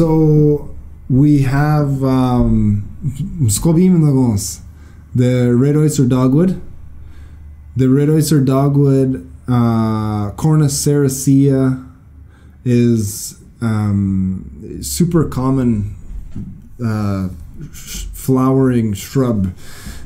so we have um, the red osier dogwood. The red osier dogwood, uh, Cornus sericea, is um, super common uh, flowering shrub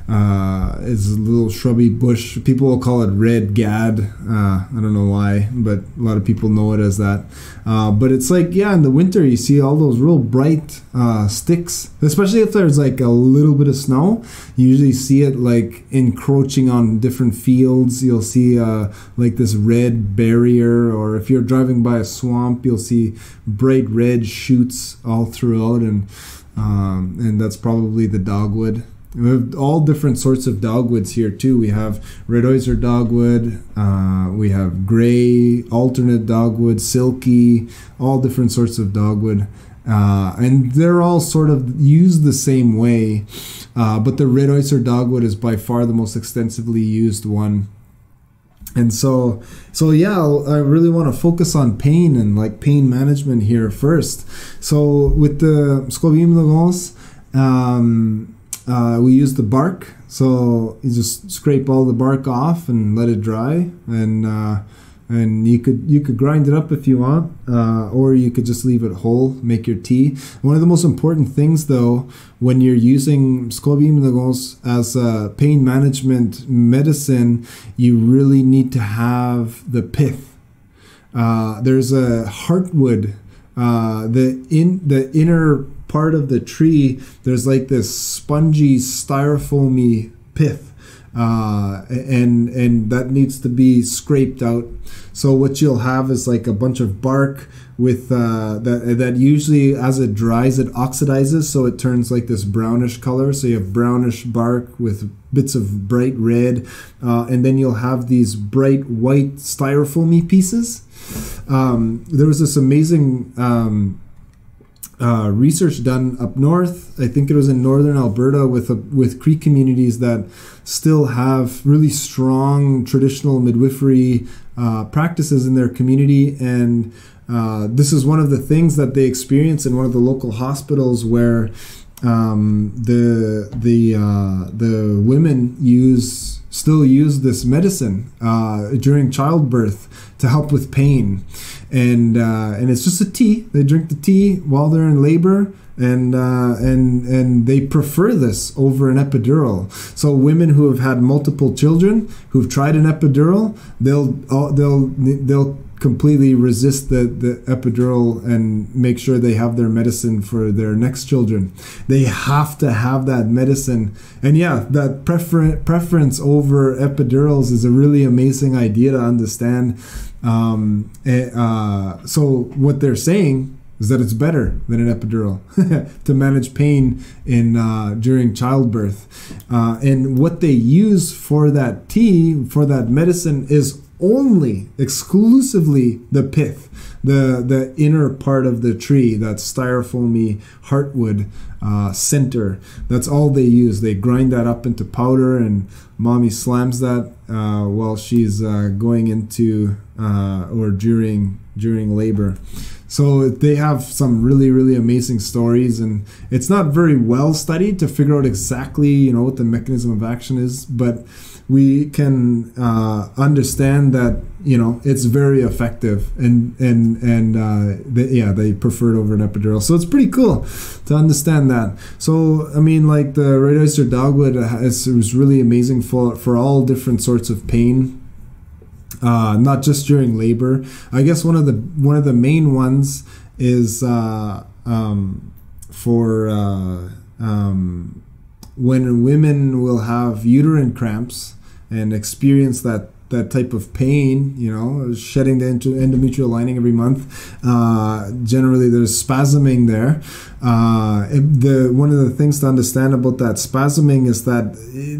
uh, is a little shrubby bush. People will call it red gad. Uh, I don't know why, but a lot of people know it as that. Uh, but it's like, yeah, in the winter you see all those real bright uh, sticks, especially if there's like a little bit of snow. You usually see it like encroaching on different fields. You'll see uh, like this red barrier, or if you're driving by a swamp, you'll see bright red shoots all throughout, and um, and that's probably the dogwood. We have all different sorts of dogwoods here too. We have red osier dogwood, uh, we have gray alternate dogwood, silky, all different sorts of dogwood. Uh, and they're all sort of used the same way, uh, but the red osier dogwood is by far the most extensively used one. And so, so yeah, I really want to focus on pain and like pain management here first. So with the Scobium um, uh, we use the bark, so you just scrape all the bark off and let it dry, and uh, and you could you could grind it up if you want, uh, or you could just leave it whole, make your tea. One of the most important things, though, when you're using Scobium legans as a pain management medicine, you really need to have the pith. Uh, there's a heartwood, uh, the in the inner part of the tree, there's like this spongy, styrofoamy pith. Uh, and and that needs to be scraped out. So what you'll have is like a bunch of bark with uh, that that usually as it dries it oxidizes, so it turns like this brownish color. So you have brownish bark with bits of bright red, uh, and then you'll have these bright white styrofoamy pieces. Um, there was this amazing. Um, uh, research done up north. I think it was in northern Alberta with a, with Cree communities that still have really strong traditional midwifery uh, practices in their community, and uh, this is one of the things that they experience in one of the local hospitals where um, the the uh, the women use still use this medicine uh, during childbirth to help with pain and uh, and it's just a tea. They drink the tea while they're in labor, and uh, and and they prefer this over an epidural. So women who have had multiple children who've tried an epidural, they'll they'll they'll completely resist the, the epidural and make sure they have their medicine for their next children. They have to have that medicine. And yeah, that prefer- preference over epidurals is a really amazing idea to understand um, eh, uh, so what they're saying is that it's better than an epidural to manage pain in uh, during childbirth. Uh, and what they use for that tea, for that medicine, is only exclusively the pith, the the inner part of the tree, that styrofoamy heartwood uh, center. That's all they use. They grind that up into powder, and mommy slams that uh, while she's uh, going into uh, or during during labor. So they have some really really amazing stories, and it's not very well studied to figure out exactly you know what the mechanism of action is, but we can uh, understand that you know it's very effective and and and uh, they, yeah they prefer it over an epidural. So it's pretty cool to understand that. So i mean like the red osier dogwood it was really amazing for for all different sorts of pain uh, not just during labor. I guess one of the one of the main ones is uh, um, for uh, um, when women will have uterine cramps and experience that that type of pain, you know, shedding the endometrial lining every month. Uh, generally, there's spasming there. Uh, the one of the things to understand about that spasming is that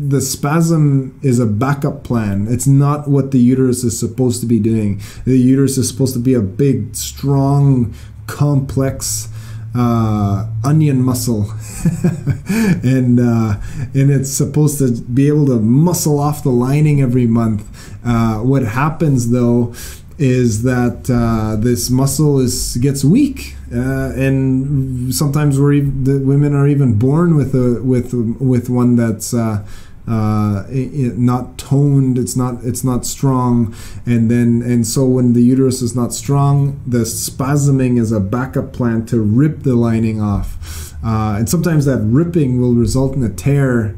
the spasm is a backup plan. It's not what the uterus is supposed to be doing. The uterus is supposed to be a big, strong, complex uh, onion muscle, and uh, and it's supposed to be able to muscle off the lining every month. Uh, what happens though is that uh, this muscle is gets weak, uh, and sometimes we're even, the women are even born with a with with one that's. Uh, uh, it, not toned it's not it's not strong. And then and so when the uterus is not strong the spasming is a backup plan to rip the lining off. Uh, and sometimes that ripping will result in a tear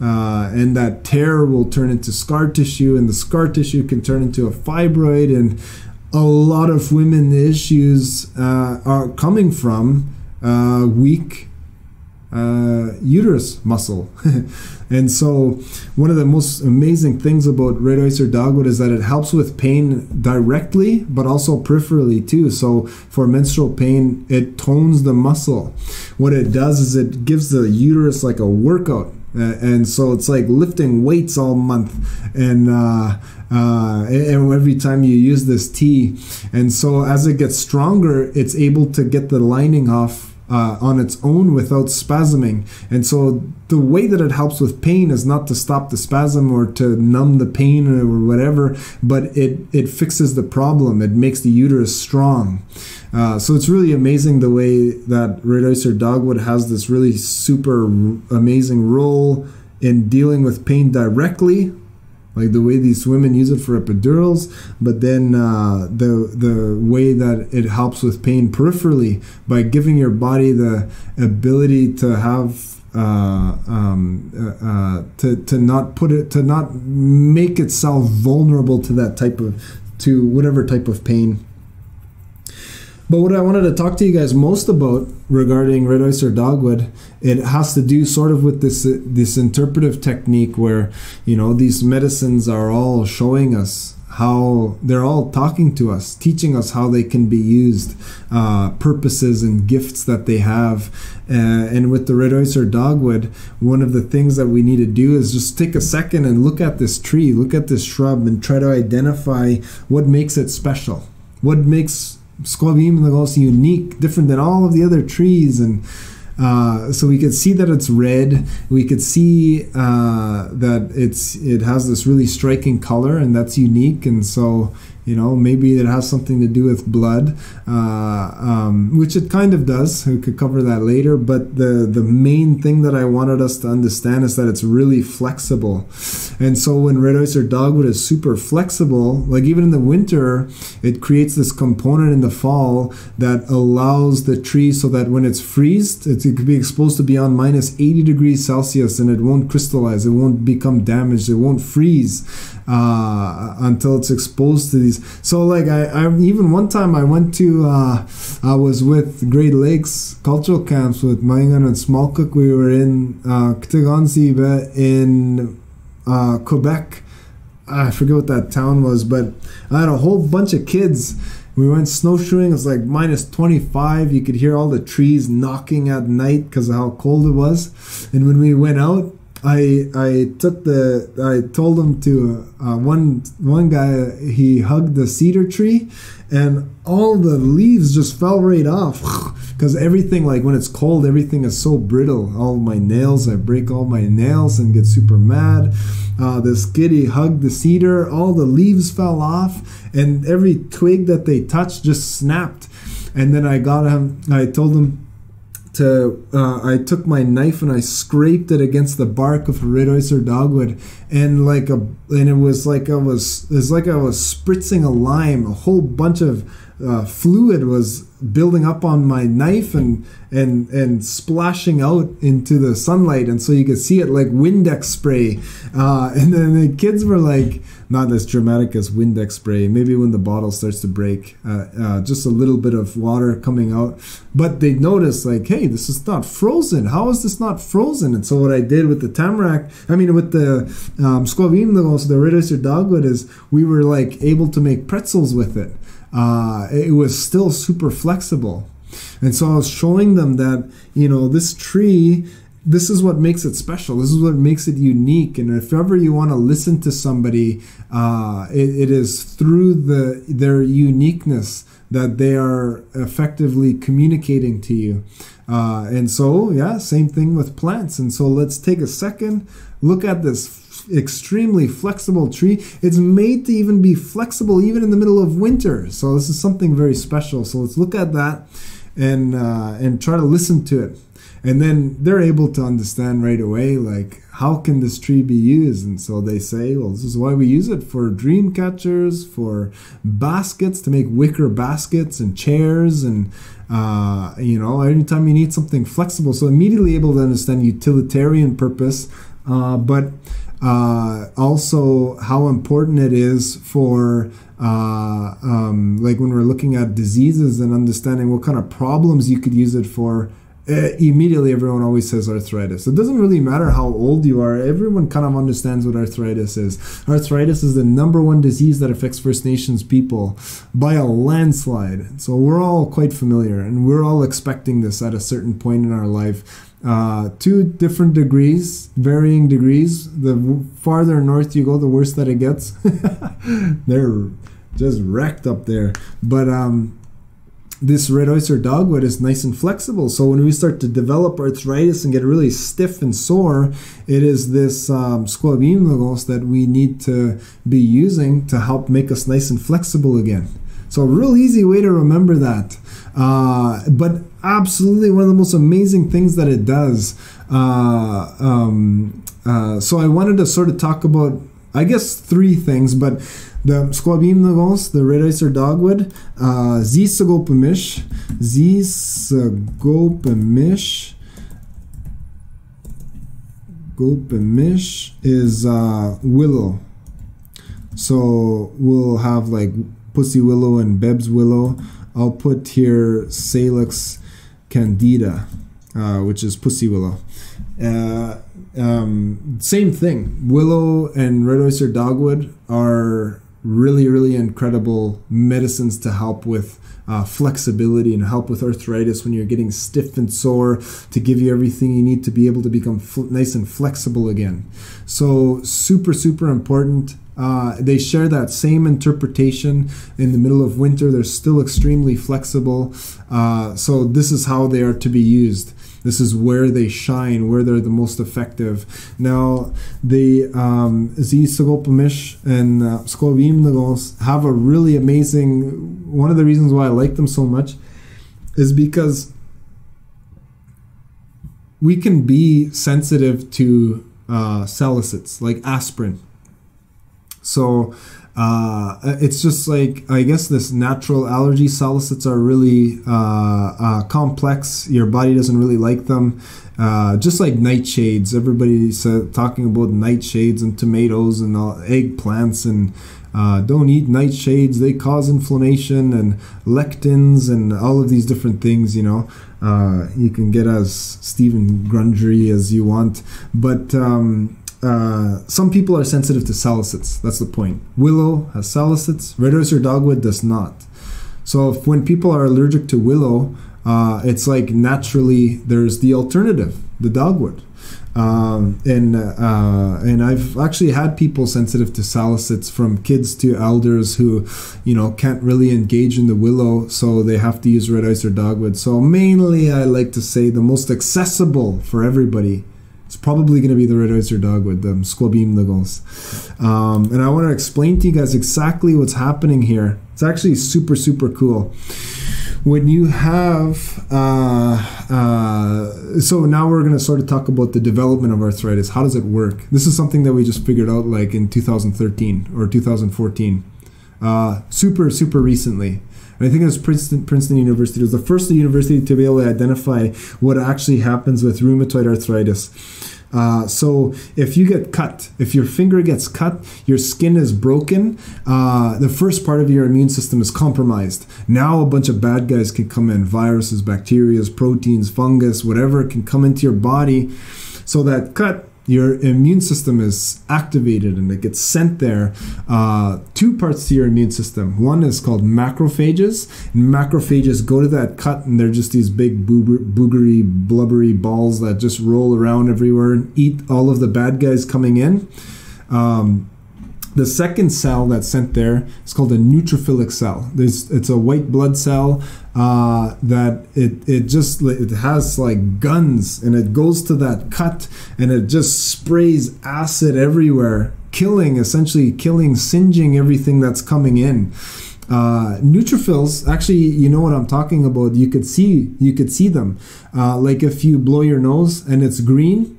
uh, and that tear will turn into scar tissue and the scar tissue can turn into a fibroid and a lot of women issues uh, are coming from uh, weak uh, uterus muscle. and so, one of the most amazing things about red osier dogwood is that it helps with pain directly, but also peripherally too. So, for menstrual pain, it tones the muscle. What it does is it gives the uterus like a workout. Uh, and so it's like lifting weights all month, and uh, uh, and every time you use this tea, and so as it gets stronger, it's able to get the lining off uh, on its own without spasming. And so the way that it helps with pain is not to stop the spasm or to numb the pain or whatever, but it, it fixes the problem. It makes the uterus strong. Uh, so it's really amazing the way that Red Osier Dogwood has this really super amazing role in dealing with pain directly like the way these women use it for epidurals, but then uh, the the way that it helps with pain peripherally by giving your body the ability to have uh, um, uh, uh, to to not put it to not make itself vulnerable to that type of to whatever type of pain. But what I wanted to talk to you guys most about regarding red osier dogwood, it has to do sort of with this this interpretive technique where you know these medicines are all showing us how they're all talking to us, teaching us how they can be used, uh, purposes and gifts that they have. Uh, and with the red osier dogwood, one of the things that we need to do is just take a second and look at this tree, look at this shrub, and try to identify what makes it special. What makes Mskwabiimnagonhs unique, different than all of the other trees, and uh, so we could see that it's red. We could see uh, that it's it has this really striking color, and that's unique. And so you know, maybe it has something to do with blood, uh, um, which it kind of does. We could cover that later. But the the main thing that I wanted us to understand is that it's really flexible. And so when red osier dogwood is super flexible, like even in the winter, it creates this component in the fall that allows the tree so that when it's freezed, it, it could be exposed to beyond minus 80 degrees Celsius and it won't crystallize, it won't become damaged, it won't freeze uh, until it's exposed to these. So like I, I even one time I went to uh, I was with Great Lakes cultural camps with Mayangan and Small Cook. We were in uh, in uh, Quebec. I forget what that town was, but I had a whole bunch of kids. We went snowshoeing. It was like minus 25. You could hear all the trees knocking at night because of how cold it was. And when we went out, I I took the I told him to uh, one one guy he hugged the cedar tree and all the leaves just fell right off. Because everything like when it's cold everything is so brittle. All my nails I break all my nails and get super mad. Uh, this kitty hugged the cedar all the leaves fell off and every twig that they touched just snapped. And then I got him I told him to uh, I took my knife and I scraped it against the bark of red osier dogwood. And like a and it was like I was it was like I was spritzing a lime. A whole bunch of uh, fluid was building up on my knife and and and splashing out into the sunlight. And so you could see it like windex spray. Uh, and then the kids were like not as dramatic as windex spray. Maybe when the bottle starts to break uh, uh, just a little bit of water coming out. But they notice like hey this is not frozen. How is this not frozen? And so what i did with the tamarack i mean with the um, the red osier dogwood is we were like able to make pretzels with it. Uh, it was still super flexible. And so I was showing them that, you know, this tree, this is what makes it special. This is what makes it unique. And if ever you want to listen to somebody, uh, it, it is through the their uniqueness that they are effectively communicating to you. Uh, and so, yeah, same thing with plants. And so let's take a second, look at this extremely flexible tree. It's made to even be flexible even in the middle of winter. So this is something very special. So let's look at that and uh, and try to listen to it. And then they're able to understand right away, like, how can this tree be used? And so they say, well, this is why we use it for dream catchers, for baskets, to make wicker baskets and chairs, and, uh, you know, anytime you need something flexible. So immediately able to understand utilitarian purpose, uh, but uh, also how important it is for uh, um, like when we're looking at diseases and understanding what kind of problems you could use it for uh, immediately everyone always says arthritis. It doesn't really matter how old you are. Everyone kind of understands what arthritis is. Arthritis is the number one disease that affects First Nations people by a landslide. So we're all quite familiar, and we're all expecting this at a certain point in our life. Uh, two different degrees, varying degrees. The farther north you go, the worse that it gets. They're just wrecked up there. But um, this red osier dogwood is nice and flexible. So when we start to develop arthritis and get really stiff and sore, it is this um, that we need to be using to help make us nice and flexible again. So a real easy way to remember that. Uh, but absolutely one of the most amazing things that it does. Uh, um, uh, so I wanted to sort of talk about, I guess, three things, but the Mskwabiimnagonhs, the red osier dogwood, uh, Zisagopamish, Zisagopamish, Gopamish is uh, willow. So we'll have like pussy willow and Bebb's willow. I'll put here Salix candida, uh, which is pussy willow. Uh, um, same thing. Willow and red osier dogwood are really, really incredible medicines to help with uh, flexibility and help with arthritis when you're getting stiff and sore to give you everything you need to be able to become fl- nice and flexible again. So, super, super important. Uh, they share that same interpretation in the middle of winter. They're still extremely flexible. Uh, so, this is how they are to be used. This is where they shine, where they're the most effective. Now, the um, Z and uh, Mskwabiimnagonhs have a really amazing. One of the reasons why I like them so much is because we can be sensitive to uh, salicylates like aspirin. So uh, it's just like I guess this natural allergy salicylates are really uh, uh, complex. Your body doesn't really like them. Uh, just like nightshades, everybody's talking about nightshades and tomatoes and eggplants and uh, don't eat nightshades. They cause inflammation and lectins and all of these different things. You know, uh, you can get as Steven Gundry as you want, but um, uh, some people are sensitive to salicylates. That's the point. Willow has salicylates. Red osier dogwood does not. So if, when people are allergic to willow, uh, it's like naturally there's the alternative, the dogwood. Um, and uh, and I've actually had people sensitive to salicylates from kids to elders who, you know, can't really engage in the willow, so they have to use red osier dogwood. So mainly, I like to say the most accessible for everybody it's probably going to be the red osier Dog with the Mskwabiimnagonhs. Um, and I want to explain to you guys exactly what's happening here. It's actually super, super cool. When you have, uh, uh, so now we're going to sort of talk about the development of arthritis. How does it work? This is something that we just figured out like in 2013 or 2014. Uh, super, super recently. I think it was Princeton, Princeton University. It was the first university to be able to identify what actually happens with rheumatoid arthritis. Uh, so if you get cut, if your finger gets cut, your skin is broken, uh, the first part of your immune system is compromised. Now a bunch of bad guys can come in viruses, bacteria, proteins, fungus, whatever can come into your body. So that cut your immune system is activated and it gets sent there. Uh, two parts to your immune system. One is called macrophages. And macrophages go to that cut and they're just these big boogery, blubbery balls that just roll around everywhere and eat all of the bad guys coming in. Um, The second cell that's sent there is called a neutrophilic cell. There's, it's a white blood cell uh, that it, it just it has like guns and it goes to that cut and it just sprays acid everywhere, killing essentially killing, singeing everything that's coming in. Uh, neutrophils actually you know what i'm talking about you could see you could see them uh, like if you blow your nose and it's green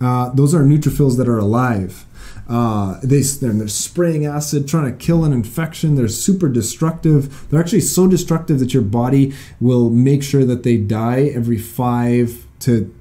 uh, those are neutrophils that are alive uh, they they're, they're spraying acid, trying to kill an infection. They're super destructive. They're actually so destructive that your body will make sure that they die every five to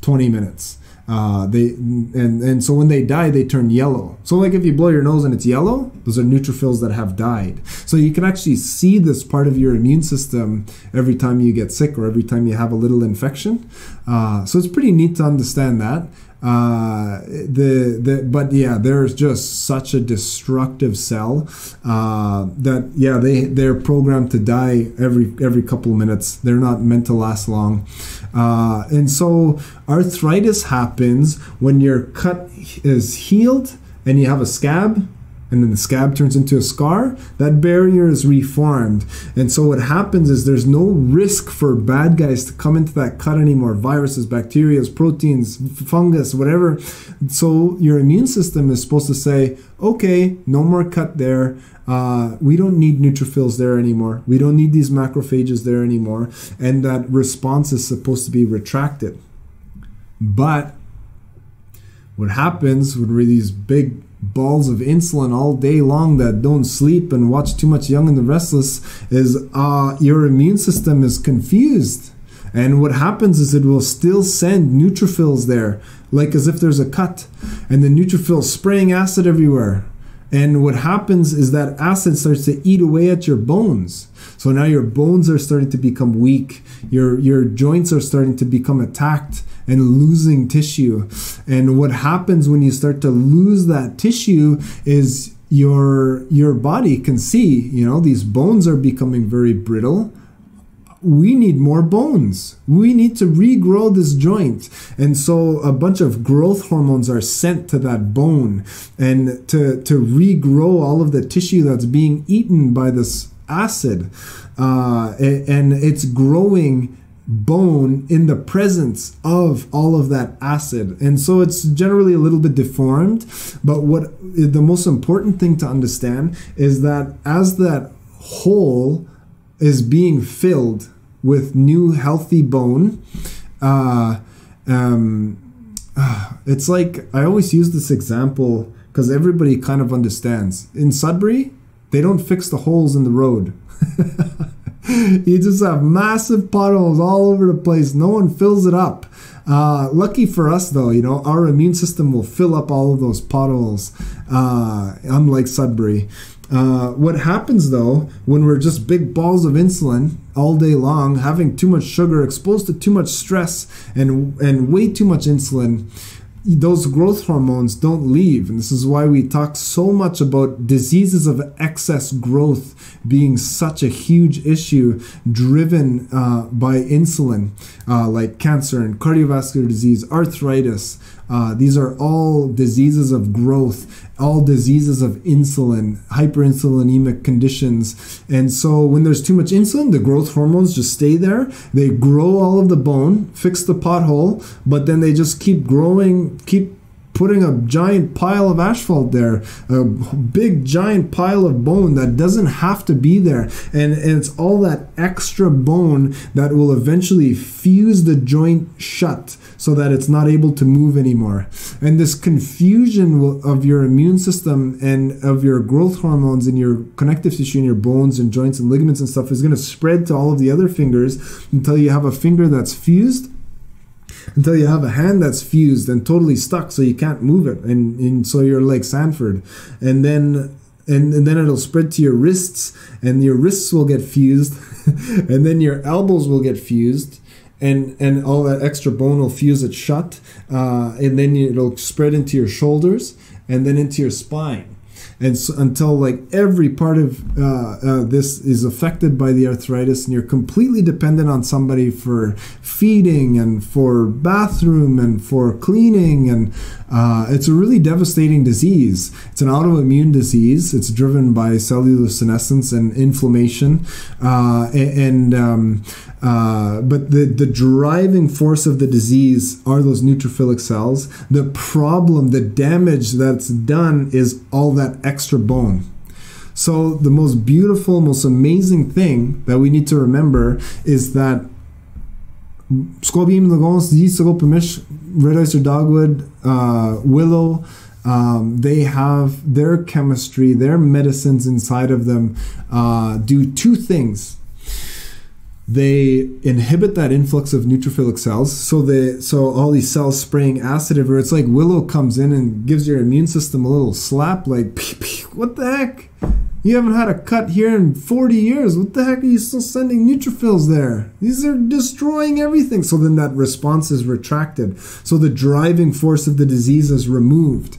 twenty minutes. Uh, they and and so when they die, they turn yellow. So like if you blow your nose and it's yellow, those are neutrophils that have died. So you can actually see this part of your immune system every time you get sick or every time you have a little infection. Uh, so it's pretty neat to understand that. Uh, the the but yeah, there's just such a destructive cell uh, that yeah they they're programmed to die every every couple of minutes. They're not meant to last long, uh, and so arthritis happens when your cut is healed and you have a scab and then the scab turns into a scar, that barrier is reformed. And so what happens is there's no risk for bad guys to come into that cut anymore viruses, bacteria, proteins, fungus, whatever. So your immune system is supposed to say, okay, no more cut there. Uh, we don't need neutrophils there anymore. We don't need these macrophages there anymore. And that response is supposed to be retracted. But what happens when these big balls of insulin all day long that don't sleep and watch too much Young and the Restless is uh, your immune system is confused. And what happens is it will still send neutrophils there, like as if there's a cut, and the neutrophils spraying acid everywhere. And what happens is that acid starts to eat away at your bones. So now your bones are starting to become weak. Your your joints are starting to become attacked and losing tissue. And what happens when you start to lose that tissue is your your body can see, you know, these bones are becoming very brittle we need more bones. We need to regrow this joint. And so a bunch of growth hormones are sent to that bone and to, to regrow all of the tissue that's being eaten by this acid. Uh, and it's growing bone in the presence of all of that acid. And so it's generally a little bit deformed. But what the most important thing to understand is that as that hole is being filled with new healthy bone, uh, um, it's like I always use this example because everybody kind of understands. In Sudbury, they don't fix the holes in the road. you just have massive potholes all over the place. No one fills it up. Uh, lucky for us, though, you know, our immune system will fill up all of those potholes, uh, unlike Sudbury. Uh, what happens though when we're just big balls of insulin all day long, having too much sugar, exposed to too much stress, and and way too much insulin, those growth hormones don't leave. And this is why we talk so much about diseases of excess growth being such a huge issue driven uh, by insulin, uh, like cancer and cardiovascular disease, arthritis. Uh, these are all diseases of growth, all diseases of insulin, hyperinsulinemic conditions. And so when there's too much insulin, the growth hormones just stay there. They grow all of the bone, fix the pothole, but then they just keep growing, keep putting a giant pile of asphalt there, a big giant pile of bone that doesn't have to be there. And, and it's all that extra bone that will eventually fuse the joint shut so that it's not able to move anymore. And this confusion of your immune system and of your growth hormones in your connective tissue in your bones and joints and ligaments and stuff is going to spread to all of the other fingers until you have a finger that's fused until you have a hand that's fused and totally stuck so you can't move it. And, and so you're like sanford. And then and, and then it'll spread to your wrists and your wrists will get fused and then your elbows will get fused and and all that extra bone will fuse it shut uh, and then it'll spread into your shoulders and then into your spine and so, until like every part of uh, uh, this is affected by the arthritis and you're completely dependent on somebody for feeding and for bathroom and for cleaning and uh, it's a really devastating disease. It's an autoimmune disease. It's driven by cellular senescence and inflammation. Uh, and um, uh, but the, the driving force of the disease are those neutrophilic cells. The problem, the damage that's done is all that extra bone. So, the most beautiful, most amazing thing that we need to remember is that Squabeam, Lagons, Yisagopamish, Red Osier Dogwood, uh, Willow, um, they have their chemistry, their medicines inside of them uh, do two things they inhibit that influx of neutrophilic cells. So they so all these cells spraying acid everywhere. It's like Willow comes in and gives your immune system a little slap, like what the heck? You haven't had a cut here in 40 years. What the heck are you still sending neutrophils there? These are destroying everything. So then that response is retracted. So the driving force of the disease is removed.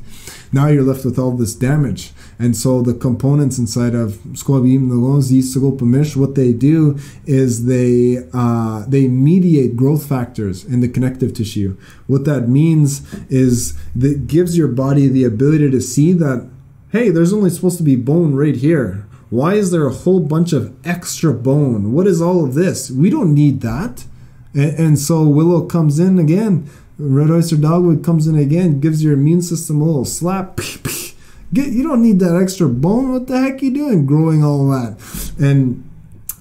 Now you're left with all this damage. And so the components inside of Squabim Nalonzi what they do is they uh, they mediate growth factors in the connective tissue. What that means is that gives your body the ability to see that, hey, there's only supposed to be bone right here. Why is there a whole bunch of extra bone? What is all of this? We don't need that. And, and so Willow comes in again. Red osier dogwood comes in again, gives your immune system a little slap. Get you don't need that extra bone. What the heck you doing growing all that? And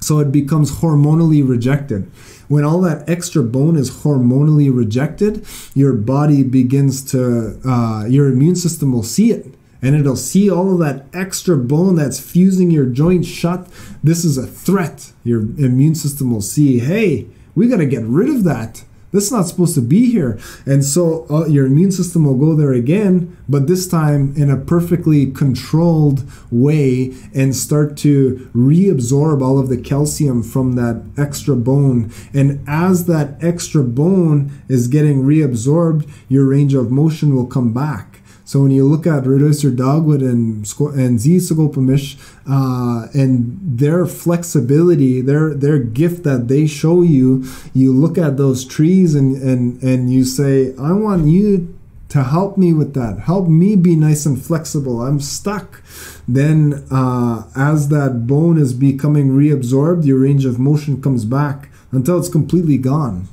so it becomes hormonally rejected. When all that extra bone is hormonally rejected, your body begins to, uh, your immune system will see it and it'll see all of that extra bone that's fusing your joint shut. This is a threat. Your immune system will see, hey, we got to get rid of that. This is not supposed to be here. And so uh, your immune system will go there again, but this time in a perfectly controlled way and start to reabsorb all of the calcium from that extra bone. And as that extra bone is getting reabsorbed, your range of motion will come back. So when you look at Red Osier Dogwood and and Z uh, and their flexibility, their their gift that they show you, you look at those trees and and and you say, I want you to help me with that. Help me be nice and flexible. I'm stuck. Then, uh, as that bone is becoming reabsorbed, your range of motion comes back until it's completely gone.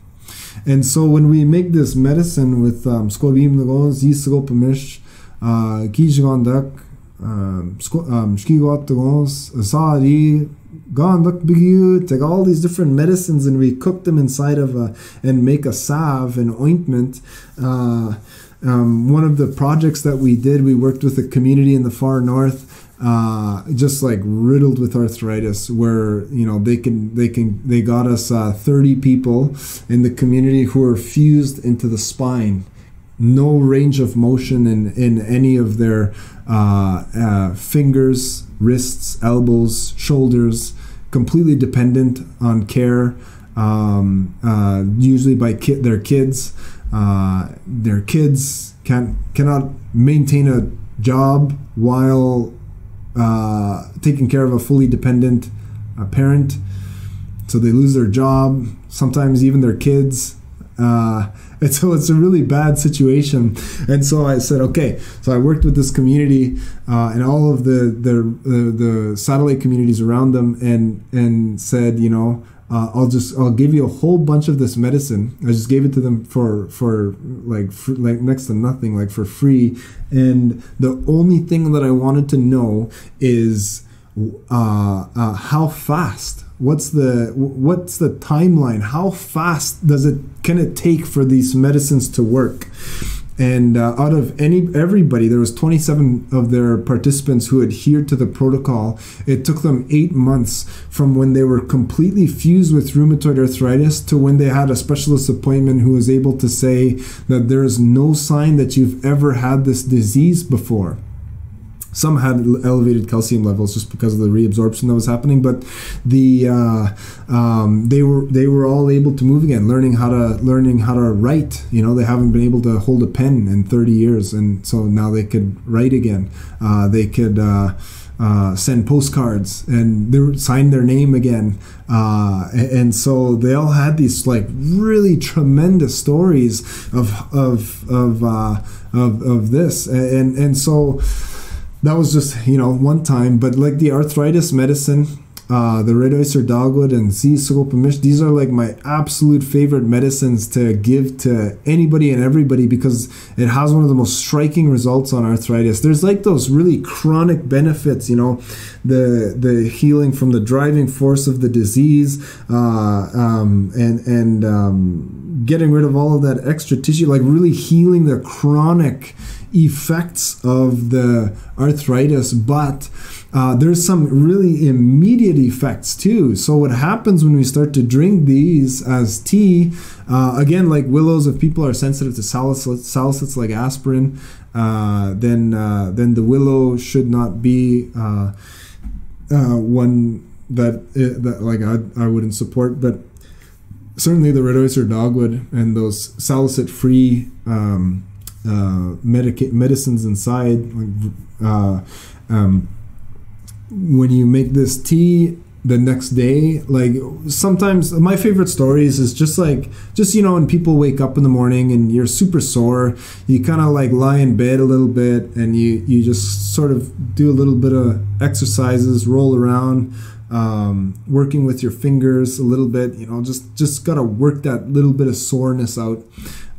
And so, when we make this medicine with um, Mskwabiimnagonhs, Yisagopamish, kiishgandak shkigottagons asari gandak bigyu take all these different medicines and we cook them inside of a and make a salve an ointment. Uh, um, one of the projects that we did we worked with a community in the far north uh, just like riddled with arthritis where you know they can they can they got us uh, 30 people in the community who are fused into the spine no range of motion in, in any of their uh, uh, fingers, wrists, elbows, shoulders, completely dependent on care, um, uh, usually by ki- their kids. Uh, their kids can cannot maintain a job while uh, taking care of a fully dependent uh, parent, so they lose their job. Sometimes even their kids. And so it's a really bad situation. And so I said, okay. So I worked with this community uh, and all of the, the, the the satellite communities around them, and and said, you know, uh, I'll just I'll give you a whole bunch of this medicine. I just gave it to them for for like for, like next to nothing, like for free. And the only thing that I wanted to know is uh, uh, how fast what's the what's the timeline? How fast does it can it take for these medicines to work? And uh, out of any everybody there was 27 of their participants who adhered to the protocol. It took them eight months from when they were completely fused with rheumatoid arthritis to when they had a specialist appointment who was able to say that there is no sign that you've ever had this disease before some had elevated calcium levels just because of the reabsorption that was happening but the uh, um, they were they were all able to move again learning how to learning how to write you know? They haven't been able to hold a pen in 30 years and so now they could write again. Uh, they could uh, uh, send postcards and they sign their name again. Uh, and, and, so they all had these like really tremendous stories of of of uh, of, of this. And and so that was just you know one time but like the arthritis medicine uh, the osier dogwood and Z-Scopomish, these are like my absolute favorite medicines to give to anybody and everybody because it has one of the most striking results on arthritis. There's like those really chronic benefits, you know, the the healing from the driving force of the disease, uh, um, and and um, getting rid of all of that extra tissue, like really healing the chronic effects of the arthritis, but uh, there's some really immediate effects too. So what happens when we start to drink these as tea? Uh, again, like willows, if people are sensitive to salicylates, salicylates like aspirin, uh, then uh, then the willow should not be uh, uh, one that that like I, I wouldn't support, but certainly the red osier dogwood and those salicylate free um, uh, medica- medicines inside. Uh, um, when you make this tea the next day like sometimes my favorite stories is just like just you know when people wake up in the morning and you're super sore you kind of like lie in bed a little bit and you you just sort of do a little bit of exercises roll around um, working with your fingers a little bit you know just just gotta work that little bit of soreness out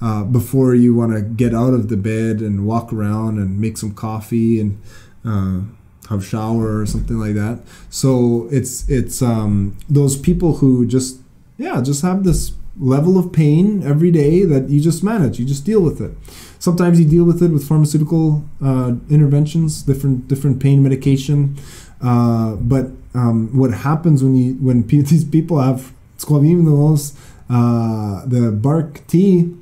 uh, before you want to get out of the bed and walk around and make some coffee and uh, have a shower or something like that. So it's it's um, those people who just yeah just have this level of pain every day that you just manage. You just deal with it. Sometimes you deal with it with pharmaceutical uh, interventions, different different pain medication. Uh, but um, what happens when you when these people have it's called even the uh, the bark tea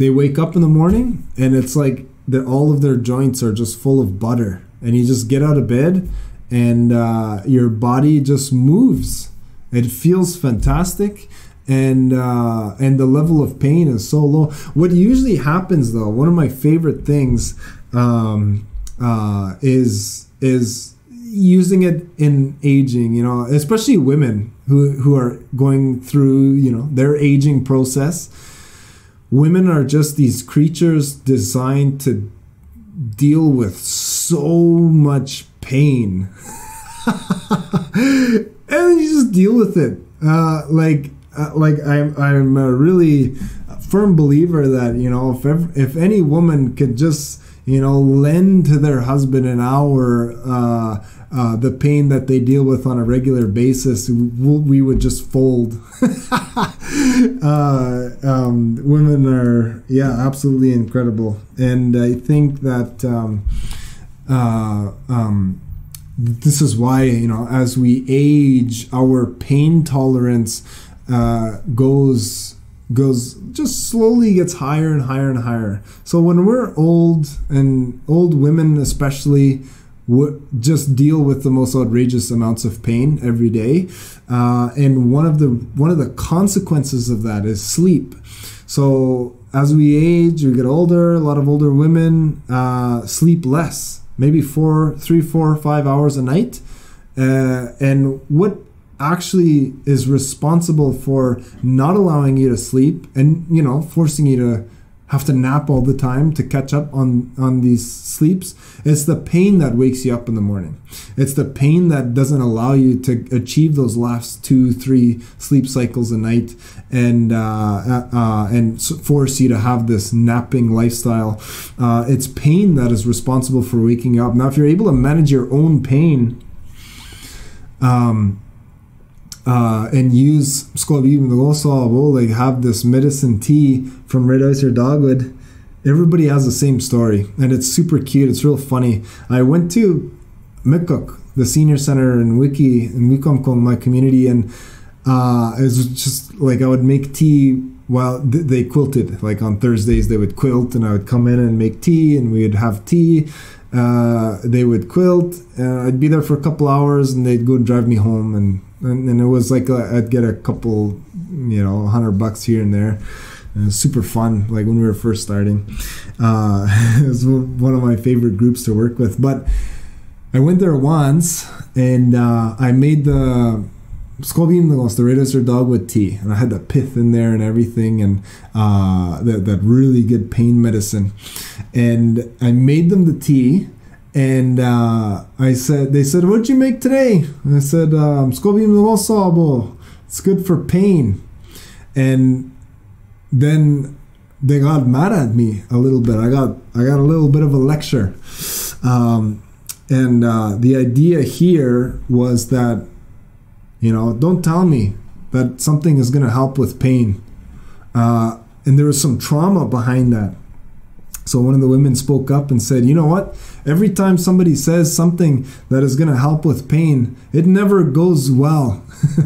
they wake up in the morning and it's like that all of their joints are just full of butter. And you just get out of bed and uh, your body just moves. It feels fantastic and uh, and the level of pain is so low. What usually happens though one of my favorite things um, uh, is is using it in aging you know especially women who who are going through you know their aging process women are just these creatures designed to deal with so much pain. and you just deal with it. Uh, like, uh, like I'm, I'm a really firm believer that you know if ever, if any woman could just you know lend to their husband an hour uh, uh, the pain that they deal with on a regular basis, we would just fold. uh, um, women are, yeah, absolutely incredible. And I think that um, uh, um, this is why, you know, as we age, our pain tolerance uh, goes goes just slowly gets higher and higher and higher. So when we're old and old women especially just deal with the most outrageous amounts of pain every day, uh, and one of the one of the consequences of that is sleep. So as we age, we get older. A lot of older women uh, sleep less, maybe four, three, four, five hours a night. Uh, and what actually is responsible for not allowing you to sleep and you know forcing you to have to nap all the time to catch up on on these sleeps. It's the pain that wakes you up in the morning. It's the pain that doesn't allow you to achieve those last two three sleep cycles a night and uh, uh, uh and force you to have this napping lifestyle. Uh, it's pain that is responsible for waking up. Now if you're able to manage your own pain um, uh, and use Sklavim like have this medicine tea from Red Osier Dogwood. Everybody has the same story, and it's super cute. It's real funny. I went to Mikok, the senior center in Wiki in Wikwemikong, my community, and uh, it was just like I would make tea while th- they quilted. Like on Thursdays, they would quilt, and I would come in and make tea, and we would have tea uh, they would quilt. Uh, I'd be there for a couple hours, and they'd go drive me home, and and, and it was like i I'd get a couple, you know, hundred bucks here and there. And it was super fun, like when we were first starting. Uh, it was one of my favorite groups to work with. But I went there once, and uh, I made the Mskwabiimnagonhs, the Red dogwood tea, and I had the pith in there and everything, and uh, that that really good pain medicine. And I made them the tea, and uh, I said, they said, "What'd you make today?" And I said, um, "Skolbimnagosabo. It's good for pain." And then they got mad at me a little bit. I got I got a little bit of a lecture. Um, and uh, the idea here was that you know, don't tell me that something is going to help with pain. Uh, and there was some trauma behind that. So one of the women spoke up and said, You know what? Every time somebody says something that is going to help with pain, it never goes well.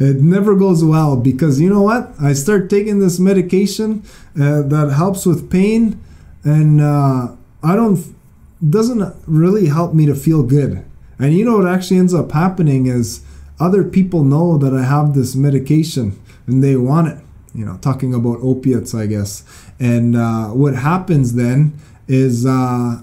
it never goes well because you know what? I start taking this medication uh, that helps with pain, and uh, I don't, doesn't really help me to feel good. And you know what actually ends up happening is other people know that I have this medication and they want it. You know, talking about opiates, I guess. And uh, what happens then is uh,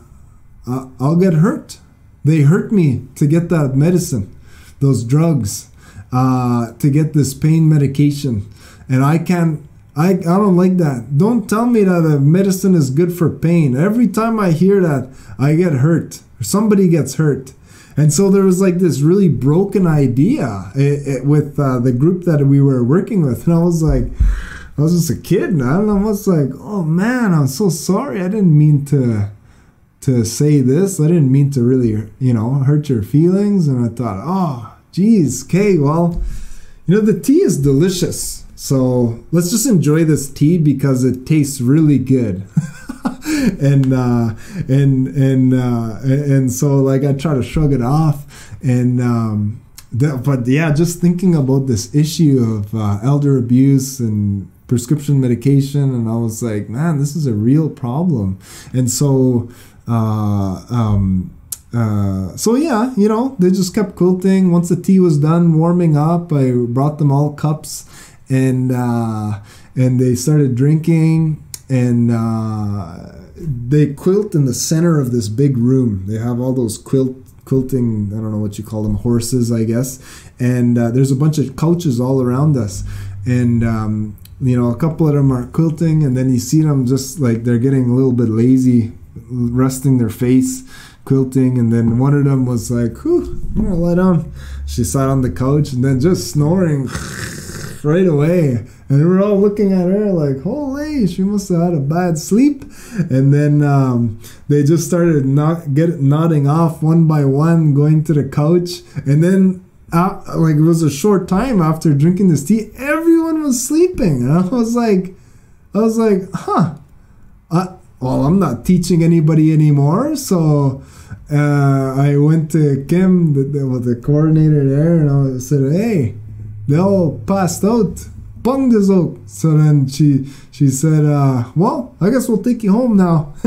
I'll get hurt. They hurt me to get that medicine, those drugs, uh, to get this pain medication. And I can't I, I don't like that. Don't tell me that a medicine is good for pain. Every time I hear that, I get hurt. Somebody gets hurt. And so there was like this really broken idea it, it, with uh, the group that we were working with. And I was like, I was just a kid. And. I was like, oh man, I'm so sorry. I didn't mean to to say this. I didn't mean to really, you know, hurt your feelings. And I thought, oh, geez, okay, well, you know, the tea is delicious. So let's just enjoy this tea because it tastes really good. and uh, and and uh, and so like I try to shrug it off, and um, that, but yeah, just thinking about this issue of uh, elder abuse and prescription medication, and I was like, man, this is a real problem, and so. Uh, um, uh, so yeah, you know, they just kept quilting. Once the tea was done warming up, I brought them all cups, and uh, and they started drinking, and uh, they quilt in the center of this big room. They have all those quilt quilting. I don't know what you call them, horses, I guess. And uh, there's a bunch of couches all around us, and um, you know, a couple of them are quilting, and then you see them just like they're getting a little bit lazy, resting their face quilting and then one of them was like whew I'm gonna lie down she sat on the couch and then just snoring right away and we're all looking at her like, holy, she must have had a bad sleep. And then um, they just started not get nodding off one by one, going to the couch. And then uh, like it was a short time after drinking this tea, everyone was sleeping. And I was like, I was like, huh. I, well, I'm not teaching anybody anymore. So uh, I went to Kim, the, the, the coordinator there, and I said, hey, they all passed out bung this out. So then she she said, uh, well, I guess we'll take you home now.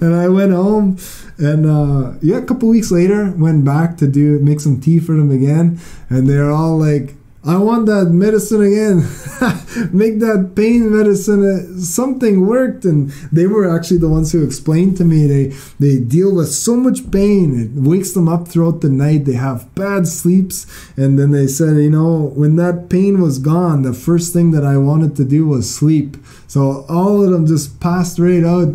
and I went home and uh, yeah, a couple weeks later went back to do make some tea for them again. And they're all like, I want that medicine again. Make that pain medicine. Uh, something worked, and they were actually the ones who explained to me they they deal with so much pain. It wakes them up throughout the night. They have bad sleeps, and then they said, you know, when that pain was gone, the first thing that I wanted to do was sleep. So all of them just passed right out,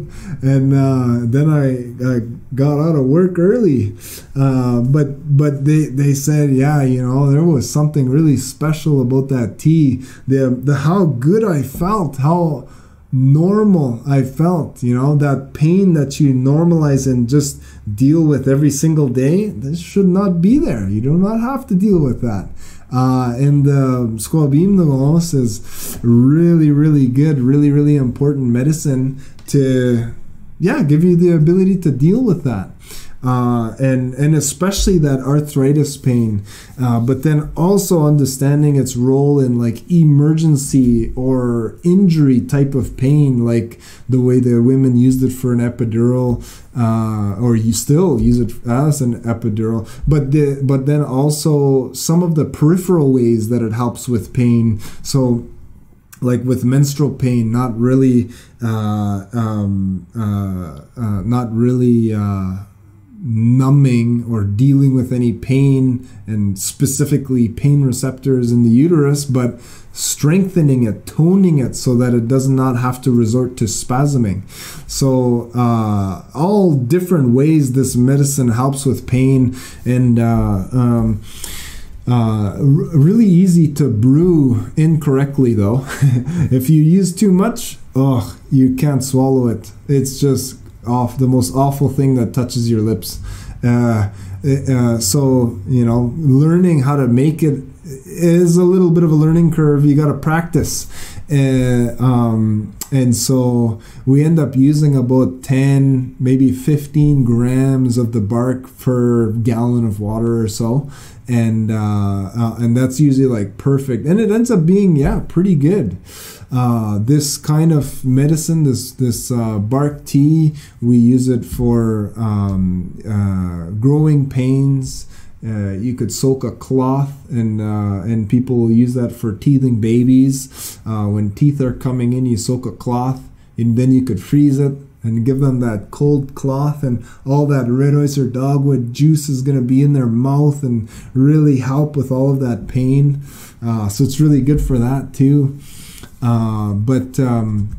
and uh, then I, I, got out of work early. Uh, but but they they said, yeah, you know, there was something really special about that tea. The the how good I felt, how normal I felt, you know, that pain that you normalize and just deal with every single day, this should not be there. You do not have to deal with that. Uh, and the Mskwabiimnagonhs is really, really good, really, really important medicine to, yeah, give you the ability to deal with that. Uh, and and especially that arthritis pain, uh, but then also understanding its role in like emergency or injury type of pain, like the way the women used it for an epidural, uh, or you still use it as an epidural, but the but then also some of the peripheral ways that it helps with pain. So like with menstrual pain, not really, uh, um, uh, uh, not really uh, numbing or dealing with any pain and specifically pain receptors in the uterus, but strengthening it, toning it so that it does not have to resort to spasming. So, uh, all different ways this medicine helps with pain and. Uh, um, uh, really easy to brew incorrectly though. if you use too much, oh, you can't swallow it. It's just off the most awful thing that touches your lips. Uh, uh, so you know, learning how to make it is a little bit of a learning curve. You got to practice. Uh, um, and so we end up using about 10 maybe 15 grams of the bark per gallon of water or so and uh, uh, and that's usually like perfect and it ends up being yeah pretty good uh, this kind of medicine this this uh, bark tea we use it for um, uh, growing pains uh, you could soak a cloth, and uh, and people use that for teething babies. Uh, when teeth are coming in, you soak a cloth, and then you could freeze it and give them that cold cloth, and all that red osier dogwood juice is going to be in their mouth and really help with all of that pain. Uh, so it's really good for that too. Uh, but um,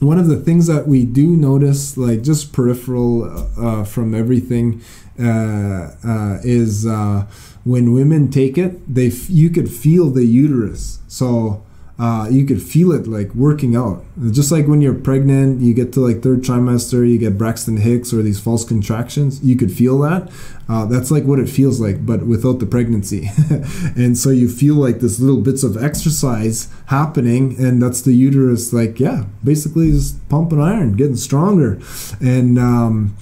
one of the things that we do notice, like just peripheral uh, from everything, uh, uh, is uh, when women take it, they f- you could feel the uterus. So uh, you could feel it like working out. Just like when you're pregnant, you get to like third trimester, you get Braxton Hicks or these false contractions. You could feel that. Uh, that's like what it feels like, but without the pregnancy. and so you feel like this little bits of exercise happening, and that's the uterus, like yeah, basically just pumping iron, getting stronger, and. Um,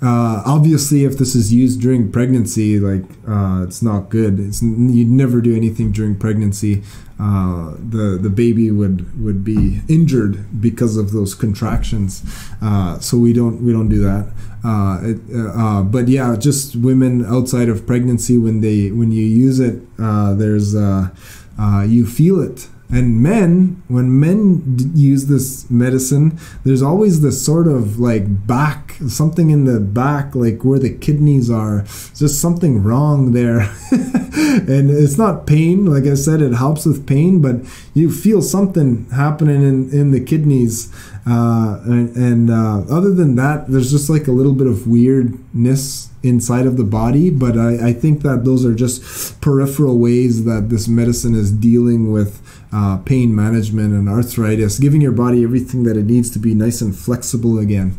uh, obviously, if this is used during pregnancy, like uh, it's not good. It's you'd never do anything during pregnancy. Uh, the the baby would would be injured because of those contractions. Uh, so we don't we don't do that. Uh, it, uh, but yeah, just women outside of pregnancy when they when you use it, there's you feel it and men, when men d- use this medicine, there's always this sort of like back, something in the back, like where the kidneys are. just something wrong there. and it's not pain. Like I said, it helps with pain, but you feel something happening in, in the kidneys. Uh, and, and uh, other than that, there's just like a little bit of weirdness inside of the body. But I, I think that those are just peripheral ways that this medicine is dealing with uh, pain management and arthritis, giving your body everything that it needs to be nice and flexible again.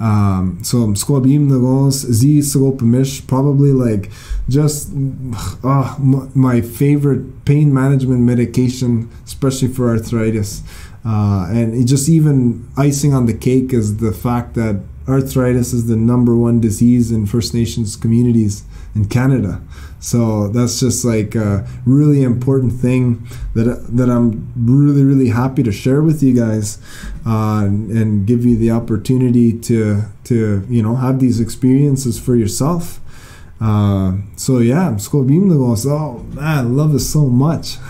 Um, so Mskwabiimnagonhs z mish probably like just uh, my favorite pain management medication, especially for arthritis. Uh, and just even icing on the cake is the fact that arthritis is the number one disease in First Nations communities in Canada. So that's just like a really important thing that that I'm really really happy to share with you guys, uh, and, and give you the opportunity to to you know have these experiences for yourself. Uh, so yeah, I'm Oh man, I love it so much.